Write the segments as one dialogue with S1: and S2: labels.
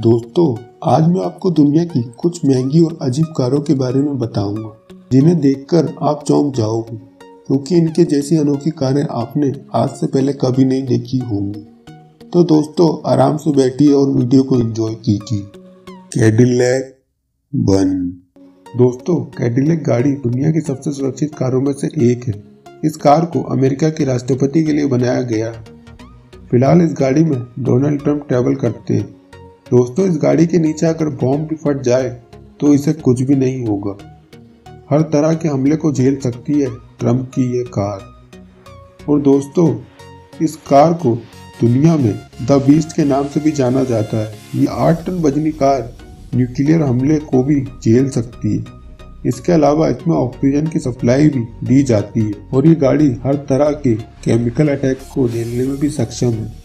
S1: दोस्तों, आज मैं आपको दुनिया की कुछ महँगी और अजीब कारों के बारे में बताऊँगा, जिन्हें देखकर आप चौंक जाओगे, क्योंकि इनके जैसी अनोखी कारें आपने आज से पहले कभी नहीं देखी होंगी। तो दोस्तों, आराम से बैठिए और वीडियो को एंजॉय कीजिए। कैडिलैक वन दोस्तों कैडिलैक गाड़ी दुनिया की सबसे सुरक्षित कारों में से एक है। इस कार को अमेरिका के राष्ट्रपति के लिए बनाया गया फ़िलहाल इस गाड़ी में डोनाल्ड ट्रंप ट्रैवल करते हैं। दोस्तों, इस गाड़ी के नीचे अगर बॉम्ब भी फट जाए तो इसे कुछ भी नहीं होगा। हर तरह के हमले को झेल सकती है ट्रंप की ये कार। और दोस्तों, इस कार को दुनिया में द बीस्ट के नाम से भी जाना जाता है। ये आठ टन वजनी कार न्यूक्लियर हमले को भी झेल सकती है। इसके अलावा इसमें ऑक्सीजन की सप्लाई भी दी जाती है। और ये गाड़ी हर तरह के केमिकल अटैक को झेलने में भी सक्षम है।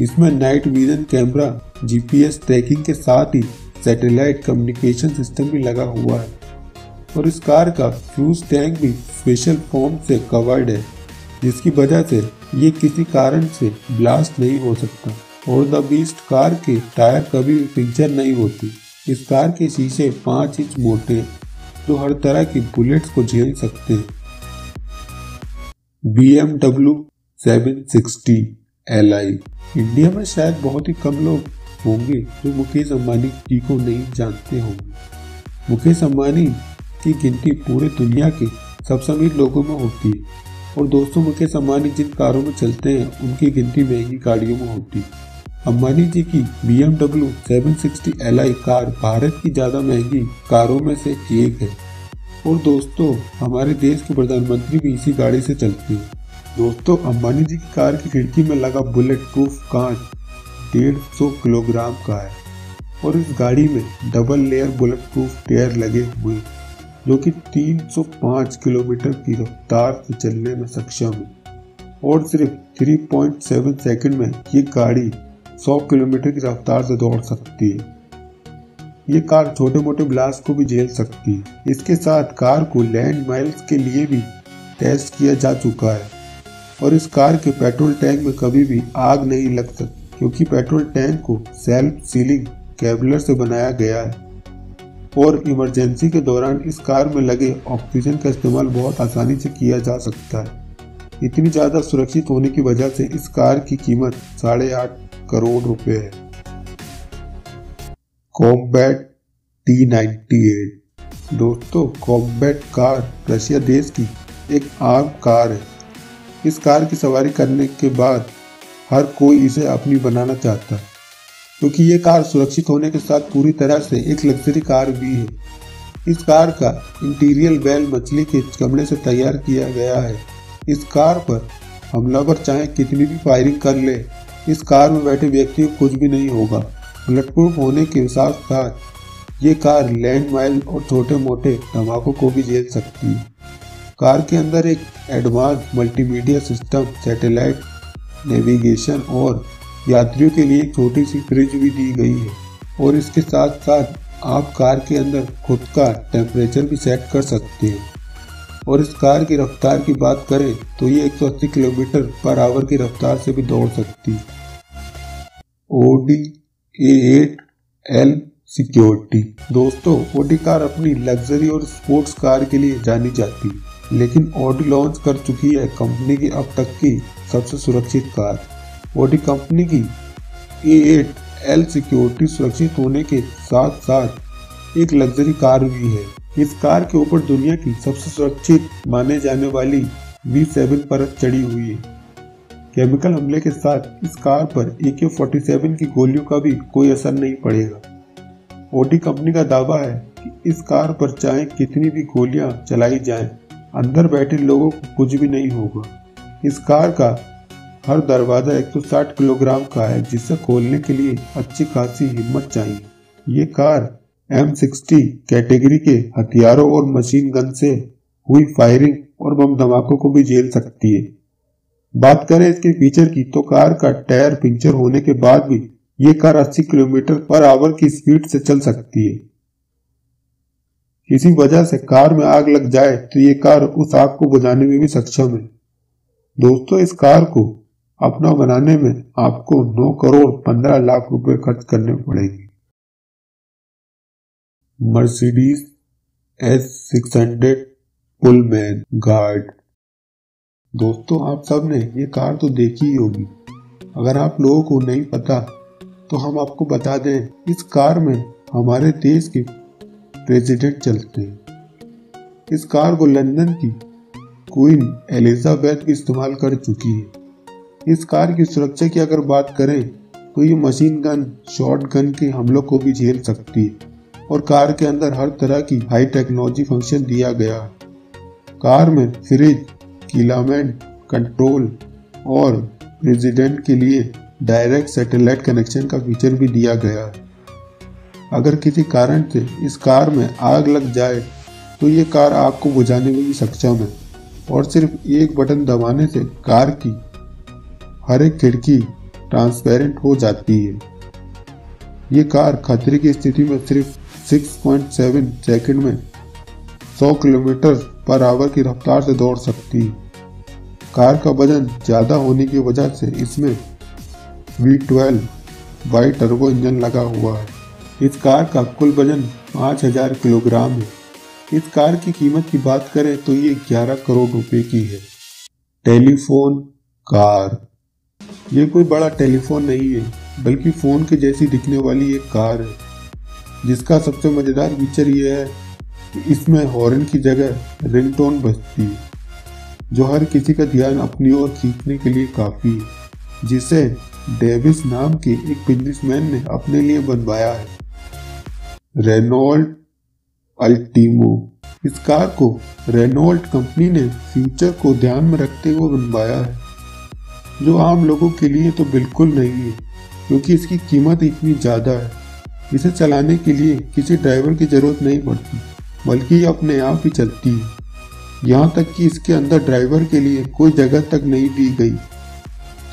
S1: इसमें night vision camera GPS tracking के साथ ही सैटेलाइट कम्युनिकेशन सिस्टम भी लगा हुआ है। और इस कार का फ्यूज टैंक भी स्पेशल फॉर्म से कवर्ड है, जिसकी वजह से ये किसी कारण से ब्लास्ट नहीं हो सकता। और द बीस्ट कार के टायर कभी भी पिंचर नहीं होती। इस कार के शीशे पाँच इंच मोटे जो हर तरह की बुलेट्स को झेल सकते हैं। B M W seven sixty L I. India में शायद बहुत ही कम लोग होंगे जो मुकेश अंबानी जी को नहीं जानते होंगे। मुकेश अंबानी की गिनती पूरे दुनिया के सबसे अमीर लोगों में होती है और दोस्तों मुकेश अंबानी जिन कारों में चलते हैं, उनकी गिनती महँगी गाड़ियों में होती है। अंबानी जी की B M W seven sixty L I car Bharat की ज़्यादा महँगी कारों में से एक है। और दोस्तों, हमारे देश के प्रधानमंत्री भी इसी गाड़ी से चलते हैं। दोस्तों, अंबानी जी की कार की खिड़की में लगा बुलेट प्रूफ कांच डेढ़ सौ किलोग्राम का है और इस गाड़ी में double layer bullet proof tyre लगे हुए जो कि 305 किलोमीटर की रफ्तार से चलने में सक्षम है। और सिर्फ़ 3.7 सेकंड में ये गाड़ी 100 किलोमीटर की रफ्तार से दौड़ सकती है। ये कार छोटे मोटे ब्लास्ट को भी झेल सकती है। इसके साथ कार को लैंड माइल्स के लिए भी टेस्ट किया जा चुका है। और इस कार के पेट्रोल टैंक में कभी भी आग नहीं लग सकती क्योंकि पेट्रोल टैंक को सेल्फ सीलिंग कैबलर से बनाया गया है। और इमरजेंसी के दौरान इस कार में लगे ऑक्सीजन का इस्तेमाल बहुत आसानी से किया जा सकता है। इतनी ज़्यादा सुरक्षित होने की वजह से इस कार की कीमत साढ़े आठ करोड़ रुपए है। Combat T ninety eight. दोस्तों, कॉम्बैट कार रशिया देश की एक आम कार है। इस कार की सवारी करने के बाद हर कोई इसे अपनी बनाना चाहता है, क्योंकि ये कार सुरक्षित होने के साथ पूरी तरह से एक लग्जरी कार भी है। इस कार का इंटीरियर बैल मछली के चमड़े से तैयार किया गया है। इस कार पर हमलावर चाहे कितनी भी फायरिंग कर ले, इस कार में बैठे व्यक्ति को कुछ भी नहीं होगा। बुलेट प्रूफ होने के साथ साथ ये कार लैंड माइल और छोटे मोटे धमाकों को भी झेल सकती है। कार के अंदर एक advance multimedia system satellite navigation और यात्रियों के लिए एक छोटी सी फ्रिज भी दी गई है। और इसके साथ साथ आप कार के अंदर खुद का टेम्परेचर भी सेट कर सकते हैं। और इस कार की रफ्तार की बात करें तो ये 180 किलोमीटर पर आवर की रफ्तार से भी दौड़ सकती है। Audi A eight L security दोस्तों ओडी कार अपनी लग्जरी और स्पोर्ट्स कार के लिए जानी जाती है। लेकिन ओडी लॉन्च कर चुकी है कंपनी की अब तक की सबसे सुरक्षित कार। ओडी कंपनी की ए एट एल सिक्योरिटी सुरक्षित होने के साथ साथ एक लग्जरी कार भी है। इस कार के ऊपर दुनिया की सबसे सुरक्षित माने जाने वाली वी सेवन परत चढ़ी हुई है। केमिकल हमले के साथ इस कार पर ए के फोर्टी सेवन की गोलियों का भी कोई असर नहीं पड़ेगा। ओडी कंपनी का दावा है कि इस कार पर चाहे कितनी भी गोलियाँ चलाई जाएँ, अंदर बैठे लोगों को कुछ भी नहीं होगा। इस कार का हर दरवाज़ा 160 किलोग्राम का है, जिसे खोलने के लिए अच्छी खासी हिम्मत चाहिए। ये कार एम सिक्सटी कैटेगरी के हथियारों और मशीन गन से हुई फायरिंग और बम धमाकों को भी झेल सकती है। बात करें इसके फीचर की तो कार का टायर पंक्चर होने के बाद भी ये कार 80 किलोमीटर पर आवर की स्पीड से चल सकती है। किसी वजह से कार में आग लग जाए तो ये कार उस आग को बुझाने में भी सक्षम है। दोस्तों, इस कार को अपना बनाने में आपको 9 करोड़ 15 लाख रुपए खर्च करने पड़ेंगे। Mercedes S six hundred Pullman guard. दोस्तों, आप सबने ये कार तो देखी ही होगी। अगर आप लोगों को नहीं पता तो हम आपको बता दें, इस कार में हमारे देश के प्रेसिडेंट चलते। हैं इस कार को लंदन की क्वीन एलिजाबेथ इस्तेमाल कर चुकी है। इस कार की सुरक्षा की अगर बात करें तो ये मशीन गन शॉर्ट गन के हमलों को भी झेल सकती है और कार के अंदर हर तरह की हाई टेक्नोलॉजी फ़ंक्शन दिया गया है। कार में फ्रिज किलामेंट कंट्रोल और प्रेसिडेंट के लिए डायरेक्ट सैटेलाइट कनेक्शन का फीचर भी दिया गया है। अगर किसी कारण से इस कार में आग लग जाए तो ये कार आग को बुझाने में भी सक्षम है। और सिर्फ़ एक बटन दबाने से कार की हर एक खिड़की ट्रांसपेरेंट हो जाती है। ये कार खतरे की स्थिति में सिर्फ़ 6.7 सेकंड में 100 किलोमीटर पर आवर की रफ्तार से दौड़ सकती है। कार का वज़न ज़्यादा होने की वजह से इसमें V12 वाई टर्बो इंजन लगा हुआ है। इस कार का कुल वज़न 5000 किलोग्राम है। इस कार की कीमत की बात करें तो ये 11 करोड़ रुपए की है। Telephone, car. ये कोई बड़ा टेलीफोन नहीं है, बल्कि फ़ोन के जैसी दिखने वाली एक कार है। जिसका सबसे मज़ेदार फीचर ये है कि इसमें हॉर्न की जगह रिंगटोन बजती है, जो हर किसी का ध्यान अपनी ओर खींचने के लिए काफ़ी है, जिसे डेविस नाम के एक बिजनेसमैन ने अपने लिए बनवाया है। रेनोल्ड अल्टीमो। इस कार को रेनोल्ड कंपनी ने फ्यूचर को ध्यान में रखते हुए बनवाया है, जो आम लोगों के लिए तो बिल्कुल नहीं है, क्योंकि इसकी कीमत इतनी ज़्यादा है। इसे चलाने के लिए किसी ड्राइवर की ज़रूरत नहीं पड़ती, बल्कि ये अपने आप ही चलती है। यहाँ तक कि इसके अंदर ड्राइवर के लिए कोई जगह तक नहीं दी गई।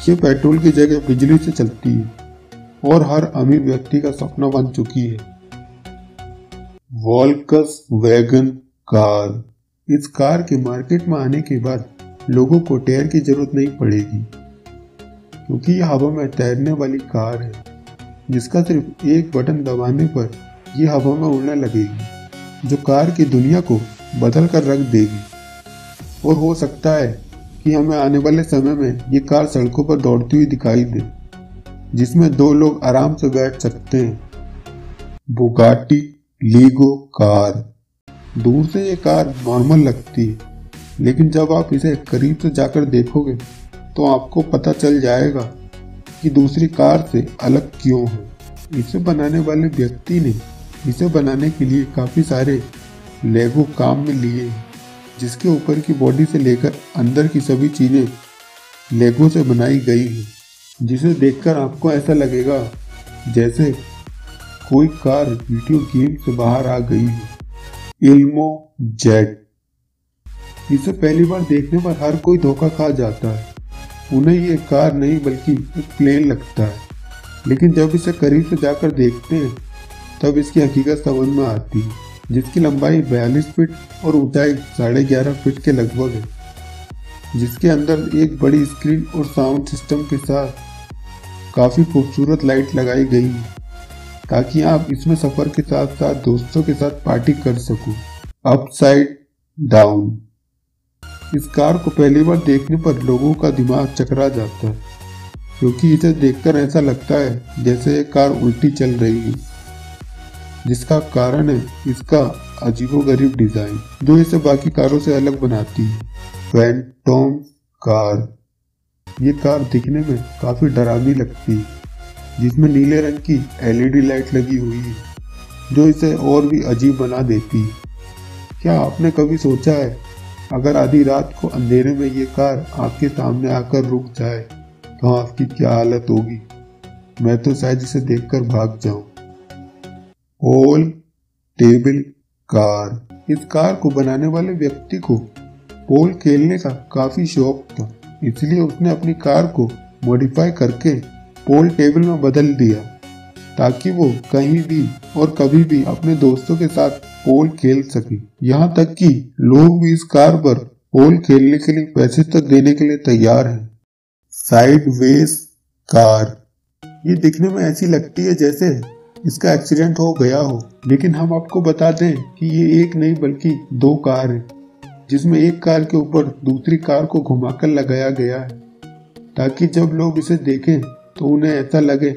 S1: ये पेट्रोल की जगह बिजली से चलती है, और हर अमीर व्यक्ति का सपना बन चुकी है। Volkswagen car. इस कार के मार्केट में आने के बाद लोगों को टायर की ज़रूरत नहीं पड़ेगी, क्योंकि यह हवा में तैरने वाली कार है, जिसका सिर्फ़ एक बटन दबाने पर यह हवा में उड़ने लगेगी, जो कार की दुनिया को बदल कर रख देगी। और हो सकता है कि हमें आने वाले समय में ये कार सड़कों पर दौड़ती हुई दिखाई दे, जिसमें दो लोग आराम से बैठ सकते हैं। Bugatti Lego car. दूर से ये कार नॉर्मल लगती है, लेकिन जब आप इसे करीब से जाकर देखोगे तो आपको पता चल जाएगा कि दूसरी कार से अलग क्यों है। इसे बनाने वाले व्यक्ति ने इसे बनाने के लिए काफ़ी सारे लेगो काम में लिए हैं, जिसके ऊपर की बॉडी से लेकर अंदर की सभी चीज़ें लेगो से बनाई गई हैं, जिसे देखकर आपको ऐसा लगेगा जैसे कोई कार वीडियो गेम से बाहर आ गई है। इल्मो जेट। इसे पहली बार देखने पर हर कोई धोखा खा जाता है। उन्हें ये कार नहीं, बल्कि एक प्लेन लगता है। लेकिन जब इसे करीब से जाकर देखते हैं, तब इसकी हकीकत समझ में आती है, जिसकी लंबाई 42 फीट और ऊंचाई साढ़े ग्यारह फीट के लगभग है, जिसके अंदर एक बड़ी स्क्रीन और साउंड सिस्टम के साथ काफ़ी खूबसूरत लाइट लगाई गई है। ताकि आप इसमें सफ़र के साथ साथ दोस्तों के साथ पार्टी कर सको। अपसाइड डाउन इस कार को पहली बार देखने पर लोगों का दिमाग चकरा जाता है, क्योंकि इसे देखकर ऐसा लगता है जैसे ये कार उल्टी चल रही है। जिसका कारण है इसका अजीबोगरीब डिज़ाइन जो इसे बाकी कारों से अलग बनाती है। फैंटोम कार ये कार दिखने में काफ़ी डरावनी लगती है। जिसमें नीले रंग की एलईडी लाइट लगी हुई है, जो इसे और भी अजीब बना देती है। क्या आपने कभी सोचा है, अगर आधी रात को अंधेरे में ये कार आपके सामने आकर रुक जाए तो आपकी क्या हालत होगी? मैं तो शायद इसे देखकर भाग जाऊँ। पोल टेबल कार इस कार को बनाने वाले व्यक्ति को पोल खेलने का काफ़ी शौक था, इसलिए उसने अपनी कार को मॉडिफाई करके पोल टेबल में बदल दिया, ताकि वो कहीं भी और कभी भी अपने दोस्तों के साथ पोल खेल सके। यहाँ तक कि लोग भी इस कार पर पोल खेलने के लिए पैसे तक देने के लिए तैयार हैं। साइड वेस कार ये दिखने में ऐसी लगती है जैसे इसका एक्सीडेंट हो गया हो। लेकिन हम आपको बता दें कि ये एक नहीं बल्कि दो कार है, जिसमें एक कार के ऊपर दूसरी कार को घुमाकर लगाया गया है, ताकि जब लोग इसे देखें तो उन्हें ऐसा लगे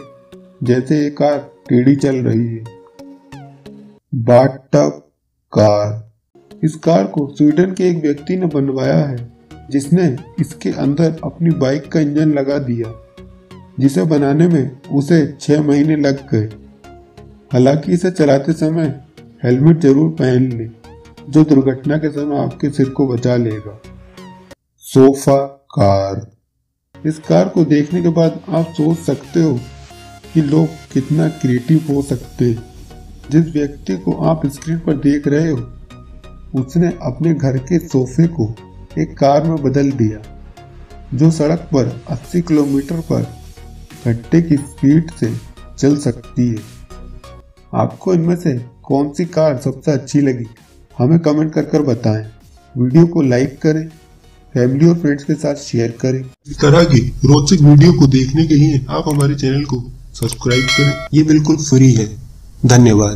S1: जैसे ये कार टेढ़ी चल रही है। बाटअप कार। इस कार को स्वीडन के एक व्यक्ति ने बनवाया है, जिसने इसके अंदर अपनी बाइक का इंजन लगा दिया, जिसे बनाने में उसे छह महीने लग गए। हालाँकि इसे चलाते समय हेलमेट ज़रूर पहन लें, जो दुर्घटना के समय आपके सिर को बचा लेगा। Sofa car. इस कार को देखने के बाद आप सोच सकते हो कि लोग कितना क्रिएटिव हो सकते हैं। जिस व्यक्ति को आप स्क्रीन पर देख रहे हो, उसने अपने घर के सोफे को एक कार में बदल दिया, जो सड़क पर 80 किलोमीटर पर घंटे की स्पीड से चल सकती है। आपको इनमें से कौन सी कार सबसे अच्छी लगी, हमें कमेंट कर कर बताएँ। वीडियो को लाइक करें फैमिली और फ्रेंड्स के साथ शेयर करें।
S2: इस तरह की रोचक वीडियो को देखने के लिए आप हमारे चैनल को सब्सक्राइब करें। ये बिल्कुल फ्री है। धन्यवाद।